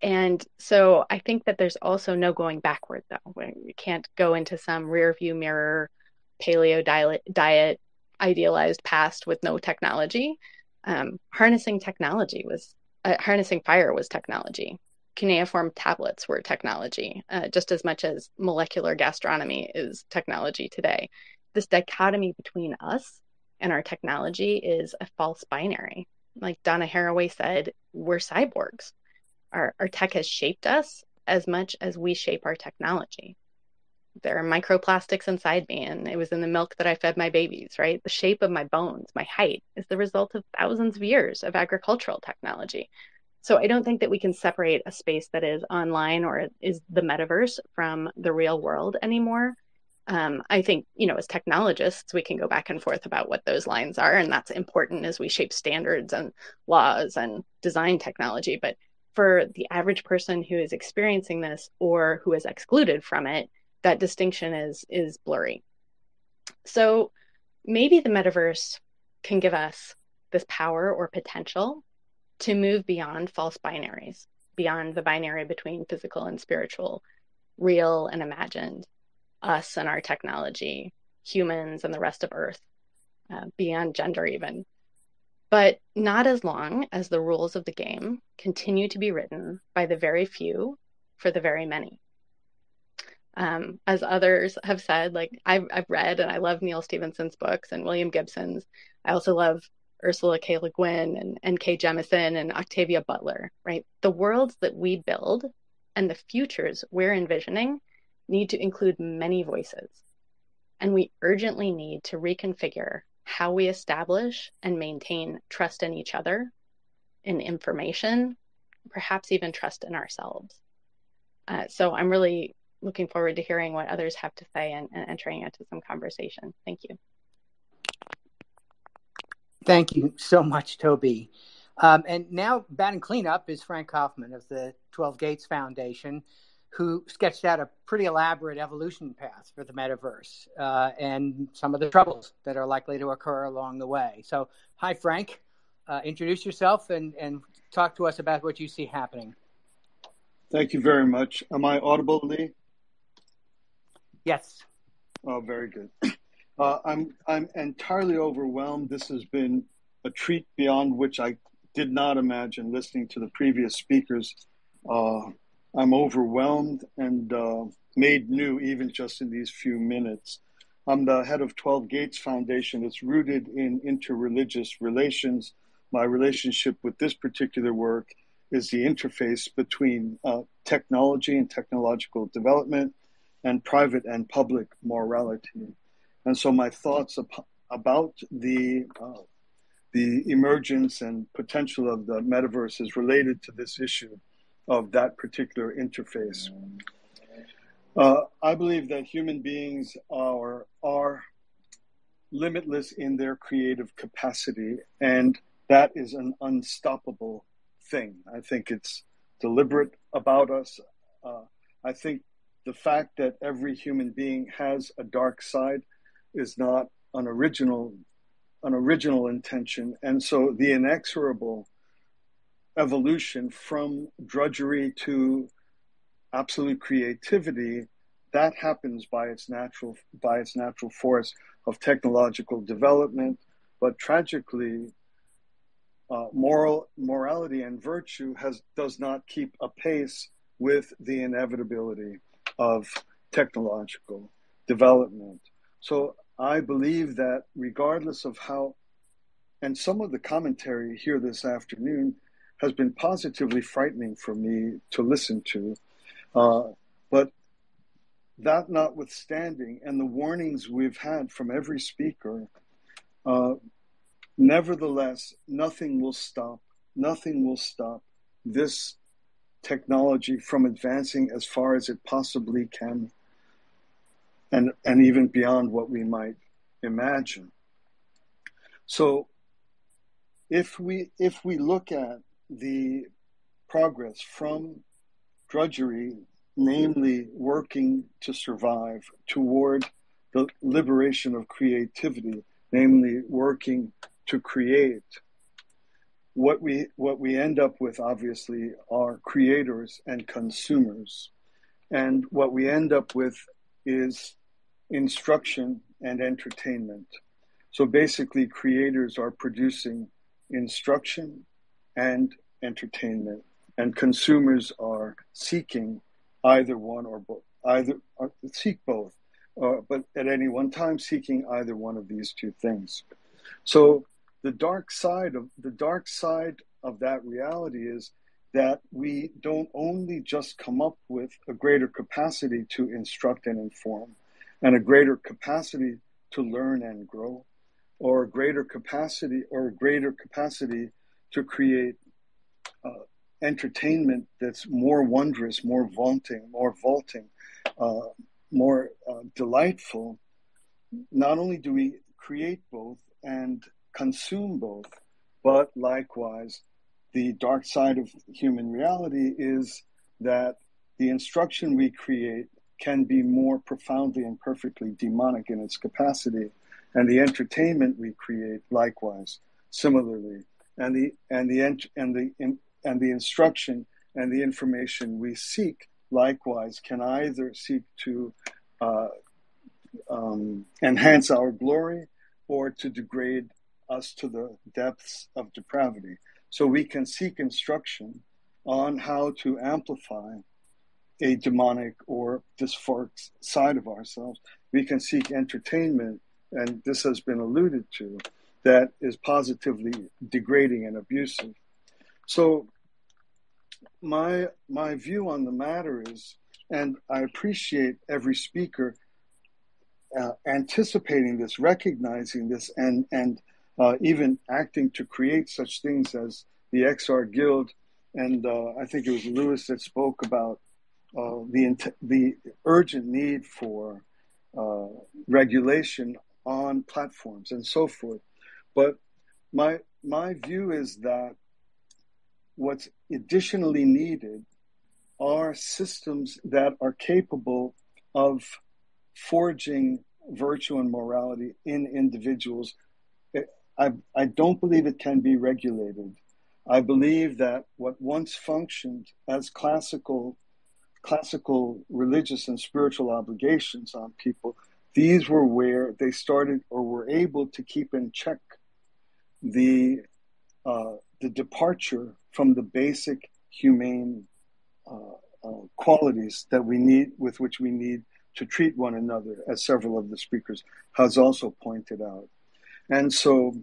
and so I think that there's also no going backward, though. We can't go into some rear view mirror paleo diet, diet idealized past with no technology. Um, harnessing technology was uh, harnessing fire was technology. Cuneiform tablets were technology, uh, just as much as molecular gastronomy is technology today. This dichotomy between us and our technology is a false binary. Like Donna Haraway said, we're cyborgs. Our, our tech has shaped us as much as we shape our technology there are microplastics inside me and it was in the milk that I fed my babies, right? The shape of my bones, my height is the result of thousands of years of agricultural technology. So I don't think that we can separate a space that is online or is the metaverse from the real world anymore. Um, I think, you know, as technologists, we can go back and forth about what those lines are, and that's important as we shape standards and laws and design technology. But for the average person who is experiencing this or who is excluded from it, that distinction is is blurry. So maybe the metaverse can give us this power or potential to move beyond false binaries, beyond the binary between physical and spiritual, real and imagined, us and our technology, humans and the rest of Earth, uh, beyond gender even. But not as long as the rules of the game continue to be written by the very few for the very many. Um, as others have said, like I've, I've read and I love Neal Stephenson's books and William Gibson's. I also love Ursula K. Le Guin and N.K. Jemisin and Octavia Butler, right? The worlds that we build and the futures we're envisioning need to include many voices. And we urgently need to reconfigure how we establish and maintain trust in each other, in information, perhaps even trust in ourselves. Uh, so I'm really looking forward to hearing what others have to say and, and entering into some conversation. Thank you. Thank you so much, Toby. Um, and now, batting cleanup is Frank Kaufmann of the 12 Gates Foundation, who sketched out a pretty elaborate evolution path for the metaverse uh, and some of the troubles that are likely to occur along the way. So, hi, Frank. Uh, introduce yourself and, and talk to us about what you see happening. Thank you very much. Am I audible, Lee? Yes. Oh, very good. Uh, I'm I'm entirely overwhelmed. This has been a treat beyond which I did not imagine listening to the previous speakers. Uh, I'm overwhelmed and uh, made new even just in these few minutes. I'm the head of 12 Gates Foundation. It's rooted in interreligious relations. My relationship with this particular work is the interface between uh, technology and technological development and private and public morality. And so my thoughts about the uh, the emergence and potential of the metaverse is related to this issue of that particular interface. Uh, I believe that human beings are are limitless in their creative capacity, and that is an unstoppable thing. I think it's deliberate about us. Uh, I think the fact that every human being has a dark side is not an original an original intention. And so the inexorable evolution from drudgery to absolute creativity that happens by its natural by its natural force of technological development. But tragically uh, moral morality and virtue has does not keep a pace with the inevitability of technological development. So I believe that regardless of how, and some of the commentary here this afternoon has been positively frightening for me to listen to, uh, but that notwithstanding, and the warnings we've had from every speaker, uh, nevertheless, nothing will stop, nothing will stop this technology from advancing as far as it possibly can and and even beyond what we might imagine. So if we if we look at the progress from drudgery namely working to survive toward the liberation of creativity namely working to create what we what we end up with obviously are creators and consumers. And what we end up with is instruction and entertainment. So basically creators are producing instruction and entertainment and consumers are seeking either one or both either or seek both uh, but at any one time seeking either one of these two things. So the dark side of the dark side of that reality is that we don't only just come up with a greater capacity to instruct and inform and a greater capacity to learn and grow or a greater capacity or a greater capacity to create uh, entertainment that's more wondrous more vaunting more vaulting uh, more uh, delightful. Not only do we create both and consume both. But likewise, the dark side of human reality is that the instruction we create can be more profoundly and perfectly demonic in its capacity, and the entertainment we create likewise, similarly, and the and the and the and the instruction and the information we seek likewise can either seek to uh, um, enhance our glory or to degrade us to the depths of depravity. So we can seek instruction on how to amplify a demonic or dysphoric side of ourselves. We can seek entertainment, and this has been alluded to, that is positively degrading and abusive. So my my view on the matter is, and I appreciate every speaker uh, anticipating this, recognizing this, and and uh, even acting to create such things as the XR Guild. And uh, I think it was Louis that spoke about uh, the the urgent need for uh, regulation on platforms and so forth. But my my view is that what's additionally needed are systems that are capable of forging virtue and morality in individuals. I, I don't believe it can be regulated. I believe that what once functioned as classical classical religious and spiritual obligations on people, these were where they started or were able to keep in check the uh, the departure from the basic humane uh, uh, qualities that we need with which we need to treat one another, as several of the speakers has also pointed out. And so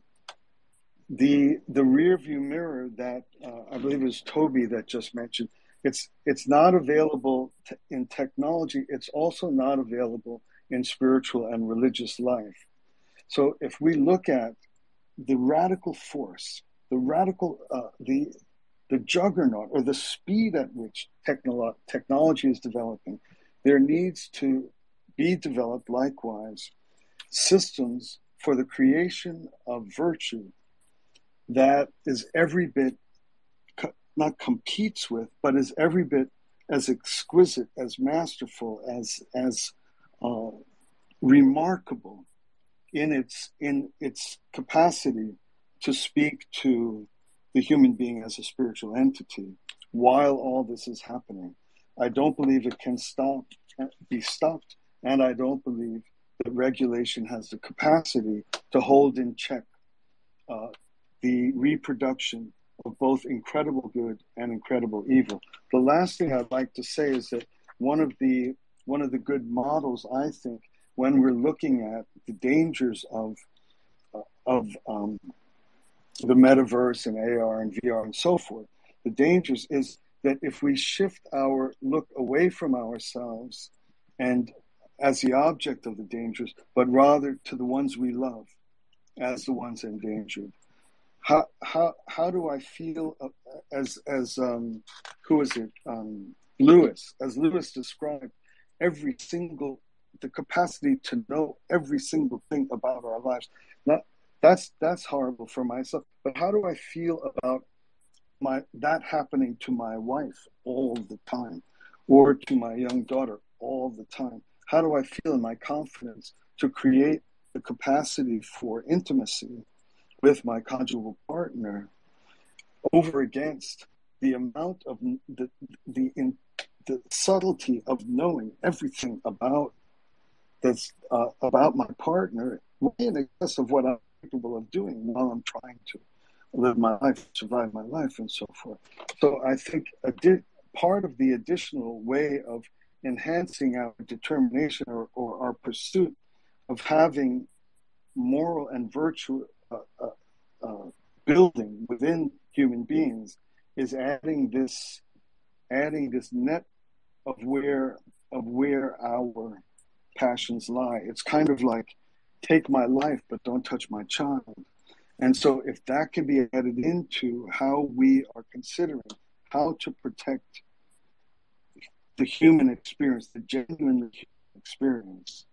the the rear view mirror that uh, I believe was Toby that just mentioned, it's it's not available t- in technology. It's also not available in spiritual and religious life. So if we look at the radical force, the radical uh, the the juggernaut or the speed at which technolo- technology is developing, there needs to be developed likewise systems for the creation of virtue that is every bit not competes with, but is every bit as exquisite, as masterful, as as uh, remarkable in its in its capacity to speak to the human being as a spiritual entity while all this is happening. I don't believe it can stop be stopped, and I don't believe that regulation has the capacity to hold in check uh, the reproduction of both incredible good and incredible evil. The last thing I'd like to say is that one of the one of the good models I think when we're looking at the dangers of uh, of um, the metaverse and AR and VR and so forth, the dangers is that if we shift our look away from ourselves and as the object of the dangers, but rather to the ones we love as the ones endangered, how how how do I feel uh, as as um, who is it um, Louis as Louis described every single the capacity to know every single thing about our lives. Not that's that's horrible for myself. But how do I feel about my that happening to my wife all the time, or to my young daughter all the time? How do I feel in my confidence to create the capacity for intimacy with my conjugal partner over against the amount of the the in, the subtlety of knowing everything about that's uh, about my partner way in excess of what I'm capable of doing while I'm trying to live my life, survive my life, and so forth. So I think a di- part of the additional way of enhancing our determination or, or our pursuit of having moral and virtue uh, uh, uh, building within human beings is adding this adding this net of where of where our passions lie. It's kind of like take my life but don't touch my child. And so if that can be added into how we are considering how to protect the human experience, the genuine experience,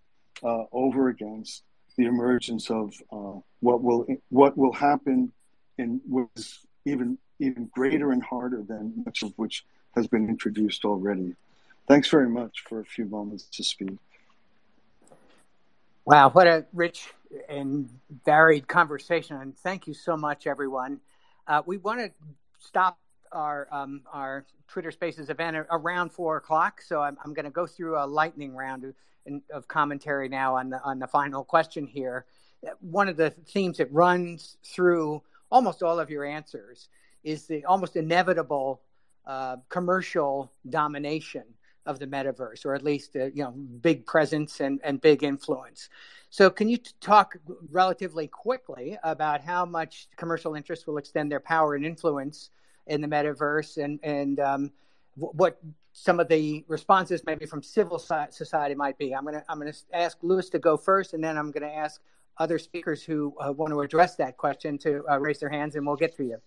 uh, over against the emergence of uh, what will what will happen and was even even greater and harder than much of which has been introduced already. Thanks very much for a few moments to speak. Wow, what a rich and varied conversation. And thank you so much, everyone. Uh, we want to stop our um, our Twitter Spaces event around four o'clock, so I'm, I'm going to go through a lightning round of, of commentary now on the on the final question here. One of the themes that runs through almost all of your answers is the almost inevitable uh, commercial domination of the metaverse, or at least uh, you know big presence and, and big influence. So, can you talk relatively quickly about how much commercial interests will extend their power and influence in the metaverse, and and um, what some of the responses maybe from civil society might be? I'm gonna I'm gonna ask Louis to go first, and then I'm gonna ask other speakers who uh, want to address that question to uh, raise their hands, and we'll get to you.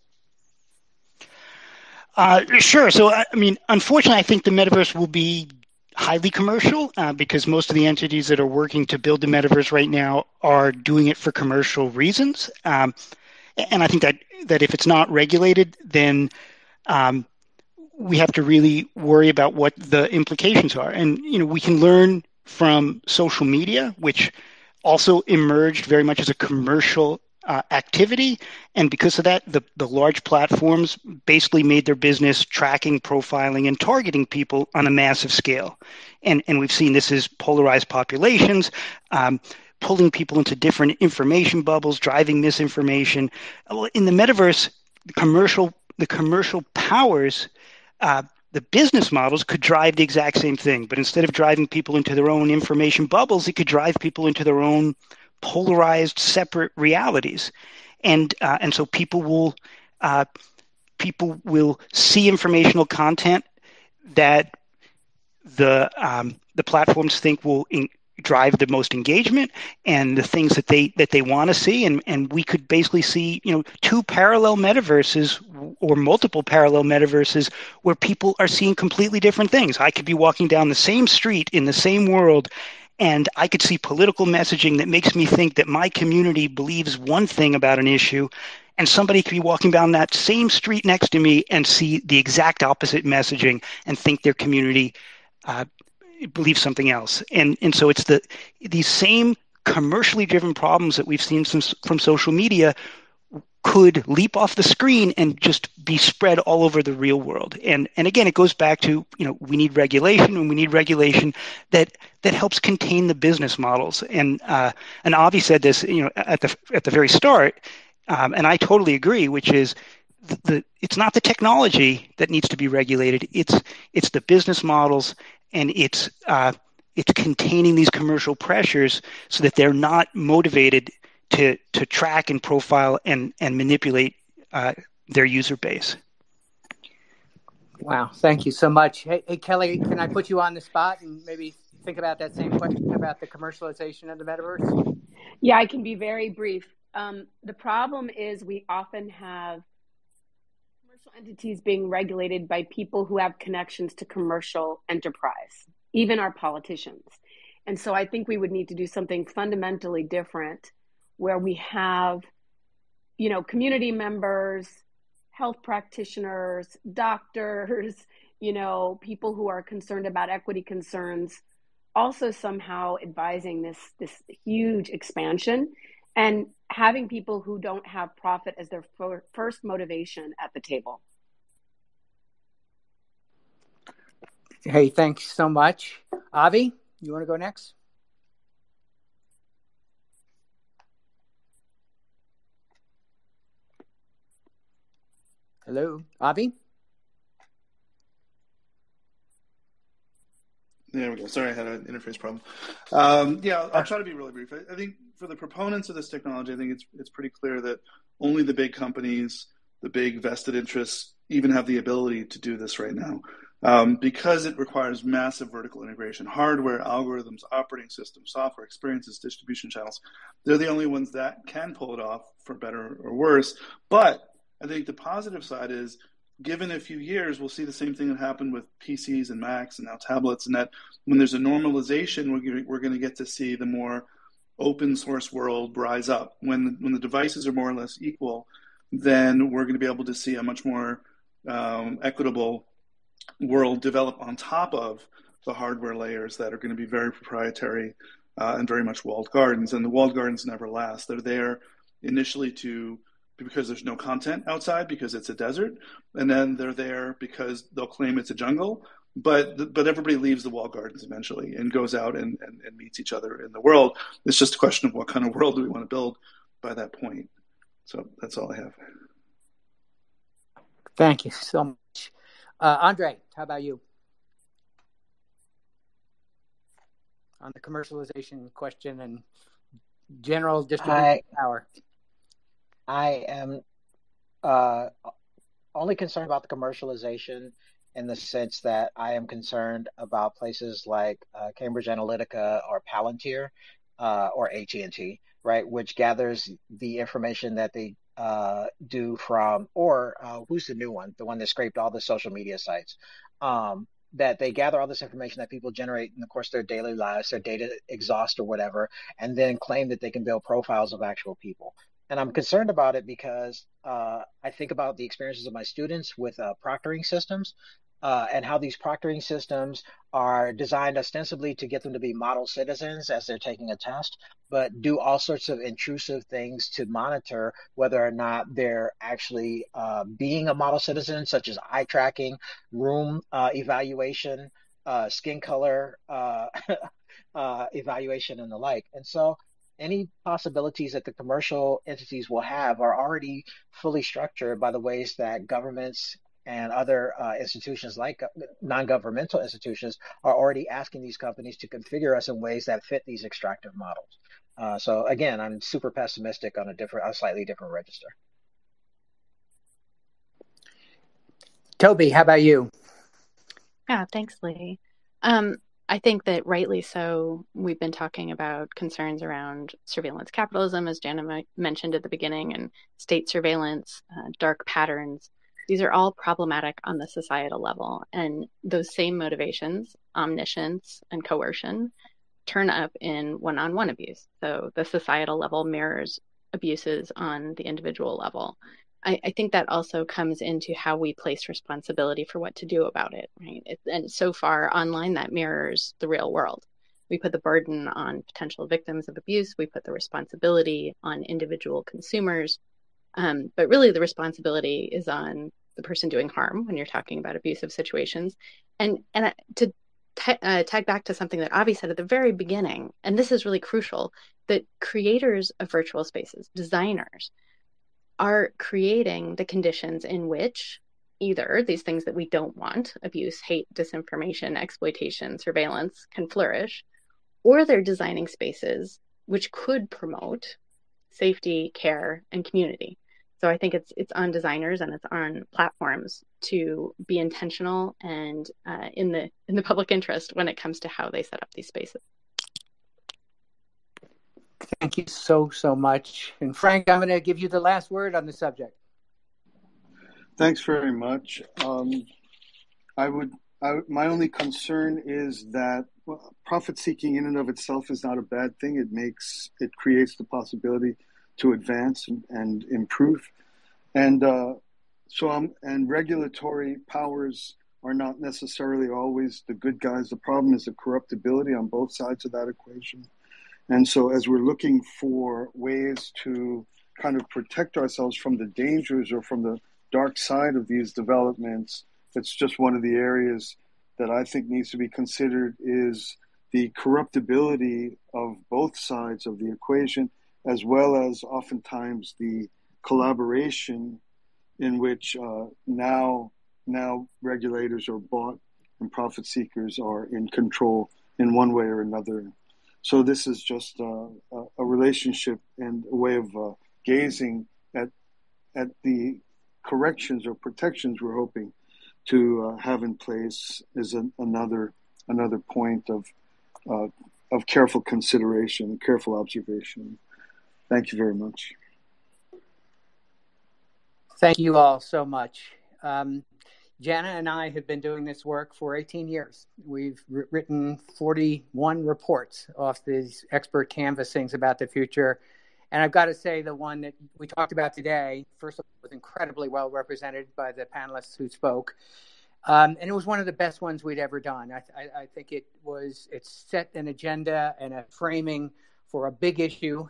Uh, sure. So, I mean, unfortunately, I think the metaverse will be highly commercial uh, because most of the entities that are working to build the metaverse right now are doing it for commercial reasons. Um, and I think that that if it's not regulated, then um, we have to really worry about what the implications are. And you know, we can learn from social media, which also emerged very much as a commercial uh, activity. And because of that, the, the large platforms basically made their business tracking, profiling, and targeting people on a massive scale. And, and we've seen this as polarized populations. Um, pulling people into different information bubbles, driving misinformation. In the metaverse, the commercial the commercial powers, uh, the business models could drive the exact same thing, but instead of driving people into their own information bubbles, it could drive people into their own polarized, separate realities, and uh, and so people will uh, people will see informational content that the um, the platforms think will in, drive the most engagement and the things that they that they want to see. And and we could basically see you know two parallel metaverses or multiple parallel metaverses where people are seeing completely different things. I could be walking down the same street in the same world and I could see political messaging that makes me think that my community believes one thing about an issue, and somebody could be walking down that same street next to me and see the exact opposite messaging and think their community uh, believes something else. And and so it's the these same commercially driven problems that we've seen from, from social media could leap off the screen and just be spread all over the real world. And and again, it goes back to you know we need regulation, and we need regulation that that helps contain the business models. And uh, and Avi said this you know at the at the very start, um, and I totally agree, which is. The, the, it's not the technology that needs to be regulated. It's it's the business models and it's uh, it's containing these commercial pressures so that they're not motivated to to track and profile and and manipulate uh, their user base. Wow, thank you so much. Hey, hey, Kelly, can I put you on the spot and maybe think about that same question about the commercialization of the metaverse? Yeah, I can be very brief. Um, the problem is we often have commercial entities being regulated by people who have connections to commercial enterprise, even our politicians. And so I think we would need to do something fundamentally different where we have, you know, community members, health practitioners, doctors, (laughs) you know, people who are concerned about equity concerns, also somehow advising this this huge expansion and having people who don't have profit as their first motivation at the table. Hey, thanks so much. Avi, you want to go next? Hello, Avi? There we go. Sorry, I had an interface problem. Um, yeah, I'll, try to be really brief. I, I, think for the proponents of this technology, I think it's it's pretty clear that only the big companies, the big vested interests, even have the ability to do this right now, um, because it requires massive vertical integration, hardware, algorithms, operating systems, software, experiences, distribution channels. They're the only ones that can pull it off, for better or worse. But I think the positive side is given a few years, we'll see the same thing that happened with PCs and Macs and now tablets, and that when there's a normalization, we're, we're going to get to see the more open source world rise up. When, when the devices are more or less equal, then we're going to be able to see a much more um, equitable world develop on top of the hardware layers that are going to be very proprietary uh, and very much walled gardens. And the walled gardens never last. They're there initially to because there's no content outside because it's a desert, and then they're there because they'll claim it's a jungle. But but everybody leaves the wall gardens eventually and goes out and, and, and meets each other in the world. It's just a question of what kind of world do we want to build by that point. So that's all I have. Thank you so much. Uh, Andre, how about you? On the commercialization question and general distribution I, power. I am uh, only concerned about the commercialization in the sense that I am concerned about places like uh, Cambridge Analytica or Palantir uh, or AT&T, right, which gathers the information that they uh, do from, or uh, who's the new one, the one that scraped all the social media sites, um, that they gather all this information that people generate in the course of their daily lives, their data exhaust or whatever, and then claim that they can build profiles of actual people. And I'm concerned about it because uh, I think about the experiences of my students with uh, proctoring systems uh, and how these proctoring systems are designed ostensibly to get them to be model citizens as they're taking a test, but do all sorts of intrusive things to monitor whether or not they're actually uh, being a model citizen, such as eye tracking, room uh, evaluation, uh, skin color (laughs) evaluation, and the like. And so any possibilities that the commercial entities will have are already fully structured by the ways that governments and other uh, institutions like non-governmental institutions are already asking these companies to configure us in ways that fit these extractive models. Uh, so again, I'm super pessimistic on a different, a slightly different register. Toby, how about you? Yeah, thanks, Lee. Um, I think that rightly so, we've been talking about concerns around surveillance capitalism, as Janna mentioned at the beginning, and state surveillance, uh, dark patterns. These are all problematic on the societal level. And those same motivations, omniscience and coercion, turn up in one on one abuse. So the societal level mirrors abuses on the individual level. I, I, think that also comes into how we place responsibility for what to do about it, right? It, and so far, online that mirrors the real world. We put the burden on potential victims of abuse. We put the responsibility on individual consumers. Um, but really, the responsibility is on the person doing harm when you're talking about abusive situations. And and to t- uh, tag back to something that Avi said at the very beginning, and this is really crucial, that creators of virtual spaces, designers, are creating the conditions in which either these things that we don't want abuse, hate, disinformation, exploitation, surveillance can flourish, or they're designing spaces which could promote safety, care, and community. So I think it's it's on designers and it's on platforms to be intentional and uh, in the in the public interest when it comes to how they set up these spaces. Thank you so, so much. And Frank, I'm going to give you the last word on the subject. Thanks very much. Um, I would, I, my only concern is that well, profit seeking in and of itself is not a bad thing. It makes, it creates the possibility to advance and, and improve. And uh, so, I'm, and regulatory powers are not necessarily always the good guys. The problem is the corruptibility on both sides of that equation. And so, as we're looking for ways to kind of protect ourselves from the dangers or from the dark side of these developments, it's just one of the areas that I think needs to be considered is the corruptibility of both sides of the equation, as well as oftentimes the collaboration in which uh, now now regulators are bought and profit seekers are in control in one way or another. So this is just uh, a relationship and a way of uh, gazing at at the corrections or protections we're hoping to uh, have in place is an, another another point of uh, of careful consideration, careful observation. Thank you very much. Thank you all so much. Um, Janna and I have been doing this work for 18 years. We've written 41 reports off these expert canvassings about the future. And I've got to say, the one that we talked about today, first of all, was incredibly well represented by the panelists who spoke. Um, and it was one of the best ones we'd ever done. I, I, I think it was, it set an agenda and a framing for a big issue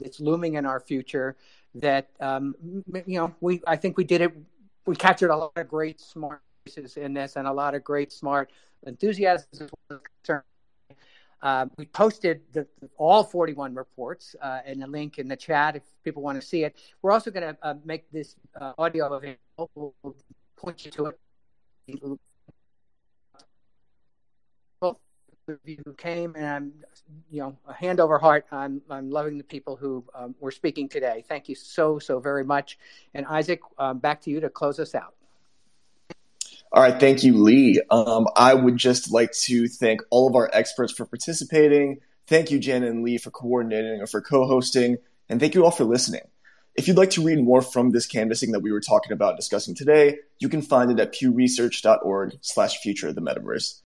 that's looming in our future. That um, you know, we I think we did it. We captured a lot of great smart voices in this, and a lot of great smart as concern. Uh, we posted the, all 41 reports uh, and the link in the chat if people want to see it. We're also going to uh, make this uh, audio available. We'll point you to it. You who came, and I'm, you know, a hand over heart. I'm, I'm loving the people who um, were speaking today. Thank you so, so very much. And Isaac, um, back to you to close us out. All right, thank you, Lee. Um, I would just like to thank all of our experts for participating. Thank you, Jan and Lee, for coordinating or for co-hosting, and thank you all for listening. If you'd like to read more from this canvassing that we were talking about discussing today, you can find it at pewresearch.org slash future of the metaverse.